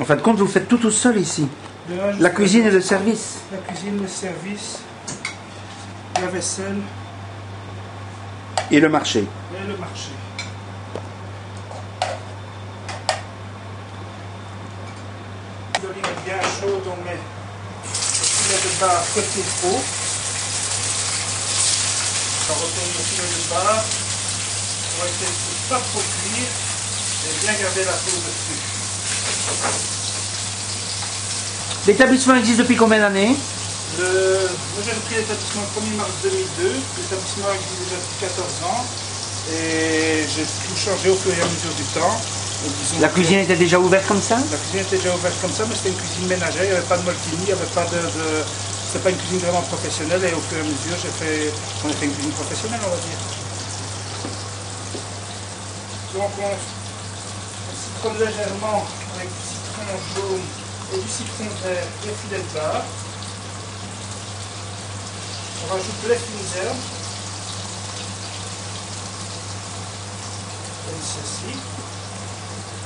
En fin de compte, vous faites tout tout seul ici. Là, La cuisine et le service. La cuisine, le service, la vaisselle Et le marché. et le marché. L'olive est bien chaude, on met le filet de bar côté haut. On retourne le filet de bar. On va essayer de ne pas trop cuire et bien garder la peau dessus. L'établissement existe depuis combien d'années Le, moi j'ai repris l'établissement le 1er mars 2002. L'établissement existe déjà depuis 14 ans. Et j'ai tout changé au fur et à mesure du temps. La cuisine était déjà ouverte comme ça La cuisine était déjà ouverte comme ça, mais c'était une cuisine ménagère. Il n'y avait pas de moltini, il n'y avait pas de. de c'était pas une cuisine vraiment professionnelle. Et au fur et à mesure, j'ai fait, on a fait une cuisine professionnelle, on va dire. Donc on, on citronne légèrement avec du citron jaune et du citron vert et filet de bar. On rajoute les fines herbes. Comme ceci.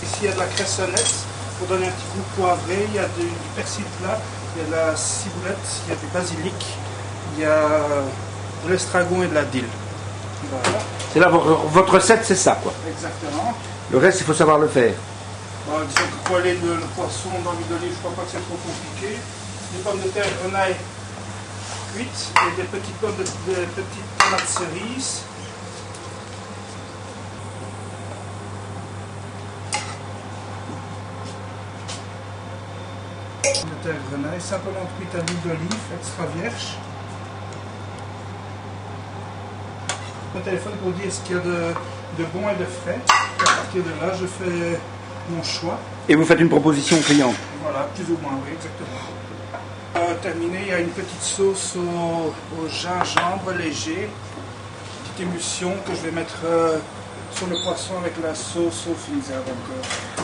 Ici, il y a de la cressonnette pour donner un petit goût poivré. Il y a du, du persil plat, il y a de la ciboulette, il y a du basilic, il y a de l'estragon et de la dille. Voilà, C'est là votre recette, c'est ça quoi. exactement. Le reste, il faut savoir le faire. Bon, disons que poêler le, le poisson dans l'huile d'olive, je crois pas que c'est trop compliqué. Des pommes de terre grenaille cuites et des petites pommes de, des petites tomates cerises. De terre grenaille, simplement cuites à l'huile d'olive, extra vierge. Mon téléphone pour dire ce qu'il y a de, de bon et de frais. À partir de là, je fais mon choix. Et vous faites une proposition au client. Voilà, plus ou moins, oui, exactement. Euh, terminé, il y a une petite sauce au, au gingembre léger, petite émulsion que je vais mettre euh, sur le poisson avec la sauce au herbes. Donc, euh,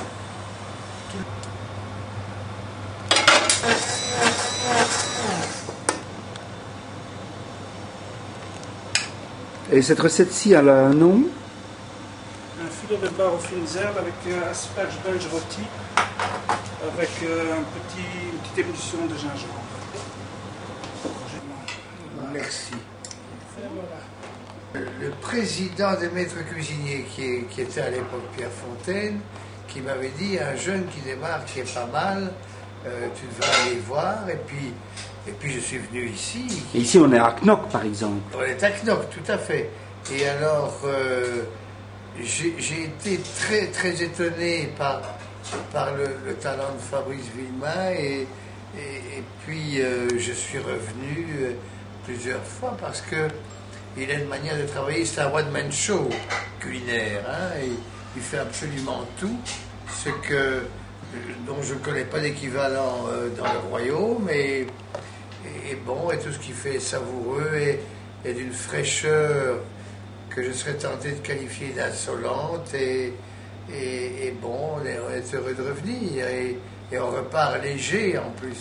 Et cette recette-ci, elle a un nom? Un filet de bar aux fines herbes avec euh, asperges belge rôti, avec euh, un petit, une petite émulsion de gingembre. Merci. Voilà. Le président des maîtres cuisiniers, qui, est- qui était à l'époque Pierre Fontaine, qui m'avait dit un jeune qui démarre, qui est pas mal, euh, tu devrais aller voir. Et puis, et puis je suis venu ici. Et ici, on est à Knock, par exemple. On est à Knock, tout à fait. Et alors, euh, j'ai été très, très étonné par, par le, le talent de Fabrice Villemain. Et, puis, euh, je suis revenu euh, plusieurs fois parce que il a une manière de travailler. C'est un one-man show culinaire. hein, il fait absolument tout ce que, dont je ne connais pas d'équivalent euh, dans le royaume. Et, bon, et tout ce qui fait savoureux et d'une fraîcheur que je serais tenté de qualifier d'insolente. Et, et, bon, on est, heureux de revenir. Et, et on repart léger en plus.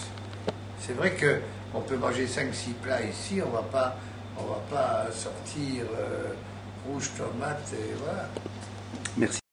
C'est vrai que on peut manger 5-6 plats ici, on va pas, on va pas sortir euh, rouge tomate et voilà. Merci.